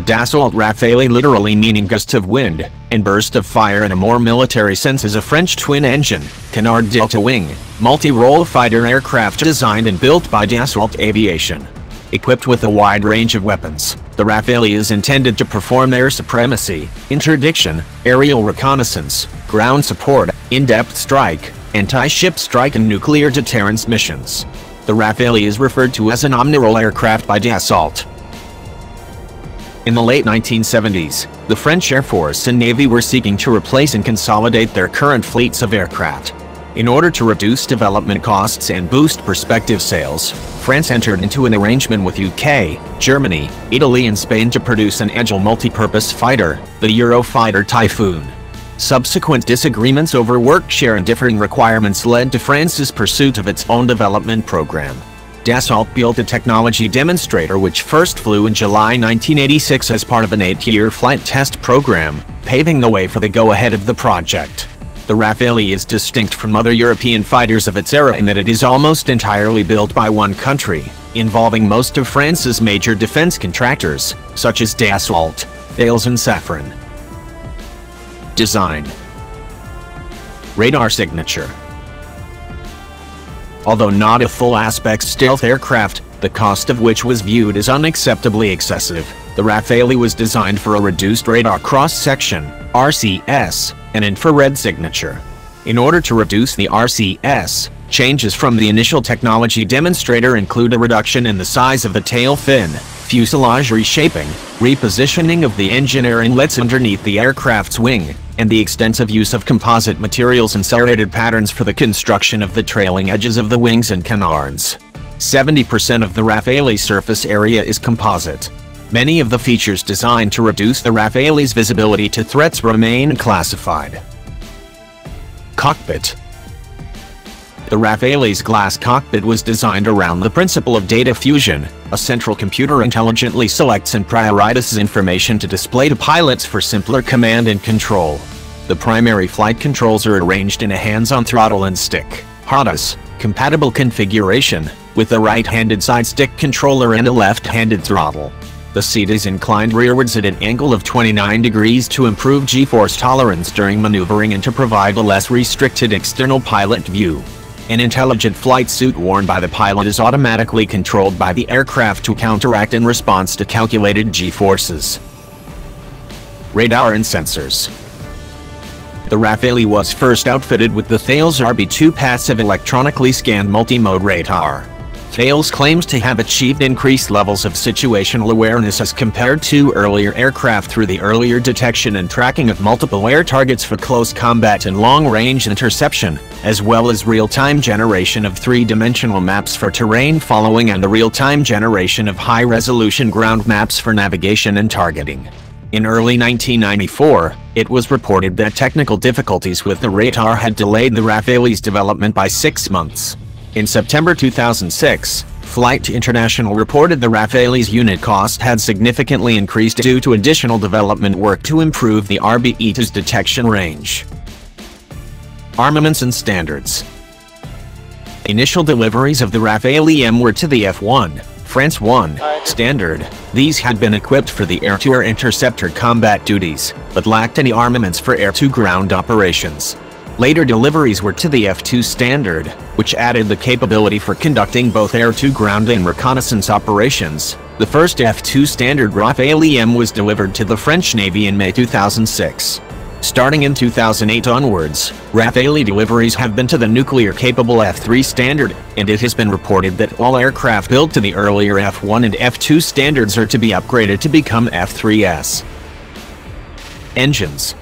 The Dassault Rafale literally meaning gust of wind, and burst of fire in a more military sense is a French twin-engine, Canard Delta Wing, multi-role fighter aircraft designed and built by Dassault Aviation. Equipped with a wide range of weapons, the Rafale is intended to perform air supremacy, interdiction, aerial reconnaissance, ground support, in-depth strike, anti-ship strike and nuclear deterrence missions. The Rafale is referred to as an omnirole aircraft by Dassault. In the late 1970s, the French Air Force and Navy were seeking to replace and consolidate their current fleets of aircraft. In order to reduce development costs and boost prospective sales, France entered into an arrangement with UK, Germany, Italy and Spain to produce an agile multi-purpose fighter, the Eurofighter Typhoon. Subsequent disagreements over work share and differing requirements led to France's pursuit of its own development program. Dassault built a technology demonstrator which first flew in July 1986 as part of an eight-year flight test program, paving the way for the go-ahead of the project. The Rafale is distinct from other European fighters of its era in that it is almost entirely built by one country, involving most of France's major defense contractors, such as Dassault, Thales and Safran. Design Radar Signature although not a full-aspect stealth aircraft, the cost of which was viewed as unacceptably excessive. The Rafale was designed for a reduced radar cross-section, RCS, and infrared signature. In order to reduce the RCS, changes from the initial technology demonstrator include a reduction in the size of the tail fin, fuselage reshaping, repositioning of the engine air inlets underneath the aircraft's wing, and the extensive use of composite materials and serrated patterns for the construction of the trailing edges of the wings and canards. 70% of the Rafale surface area is composite. Many of the features designed to reduce the Rafale's visibility to threats remain classified. Cockpit the Rafale's glass cockpit was designed around the principle of data fusion. A central computer intelligently selects and prioritizes information to display to pilots for simpler command and control. The primary flight controls are arranged in a hands-on throttle and stick, HOTAS, compatible configuration, with a right-handed side stick controller and a left-handed throttle. The seat is inclined rearwards at an angle of 29 degrees to improve g-force tolerance during maneuvering and to provide a less restricted external pilot view. An intelligent flight suit worn by the pilot is automatically controlled by the aircraft to counteract in response to calculated G-forces. Radar and Sensors The Rafale was first outfitted with the Thales RB2 passive electronically scanned multi-mode radar. Thales claims to have achieved increased levels of situational awareness as compared to earlier aircraft through the earlier detection and tracking of multiple air targets for close combat and long-range interception, as well as real-time generation of three-dimensional maps for terrain following and the real-time generation of high-resolution ground maps for navigation and targeting. In early 1994, it was reported that technical difficulties with the radar had delayed the Rafale's development by six months. In September 2006, Flight International reported the Rafale's unit cost had significantly increased due to additional development work to improve the RB-2's detection range. Armaments and Standards Initial deliveries of the Rafale M were to the F-1, France 1, standard. These had been equipped for the air-to-air interceptor combat duties, but lacked any armaments for air-to-ground operations. Later deliveries were to the F-2 standard, which added the capability for conducting both air-to-ground and reconnaissance operations. The first F-2 standard Rafale M was delivered to the French Navy in May 2006. Starting in 2008 onwards, Rafale deliveries have been to the nuclear-capable F-3 standard, and it has been reported that all aircraft built to the earlier F-1 and F-2 standards are to be upgraded to become F-3s. Engines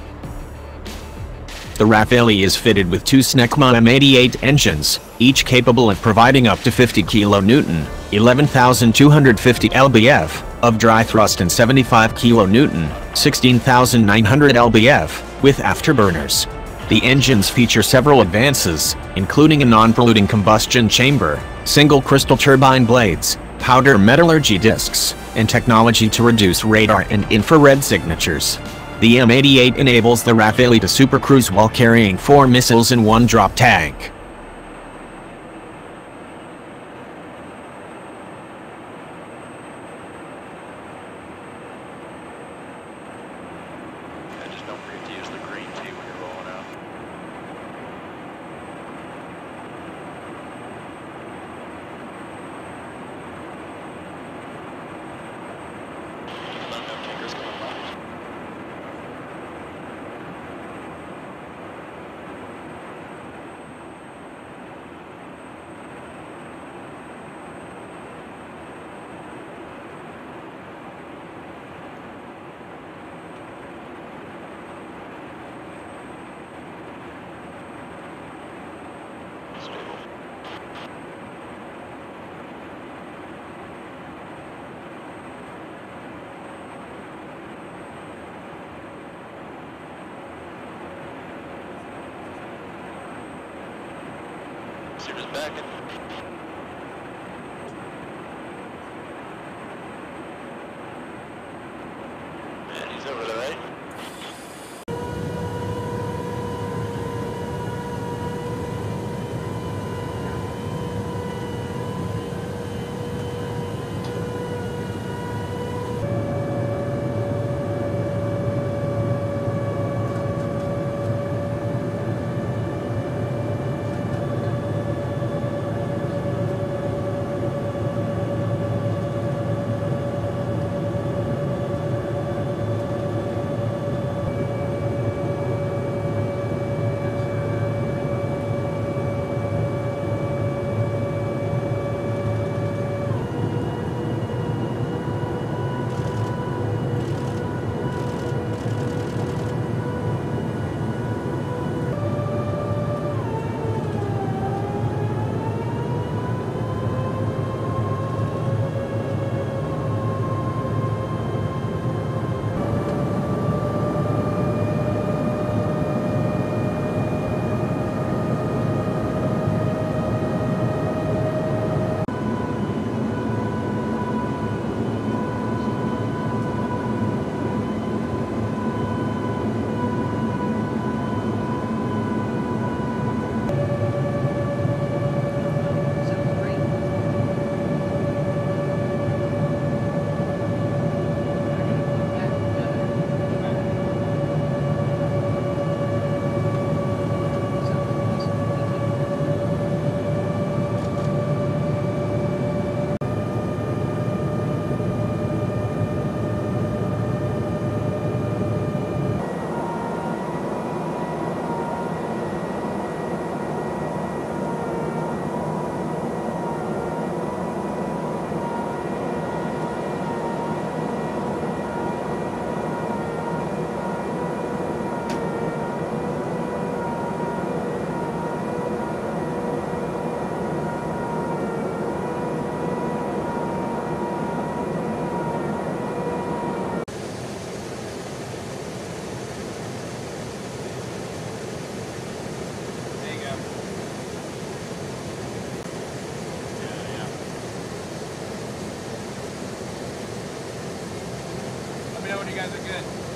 the Rafale is fitted with two Snecma M88 engines, each capable of providing up to 50 kN, 11,250 lbf, of dry thrust and 75 kN, 16,900 lbf, with afterburners. The engines feature several advances, including a non-polluting combustion chamber, single crystal turbine blades, powder metallurgy discs, and technology to reduce radar and infrared signatures. The M88 enables the Rafale to supercruise while carrying four missiles in one drop tank. Just backing. When you guys are good.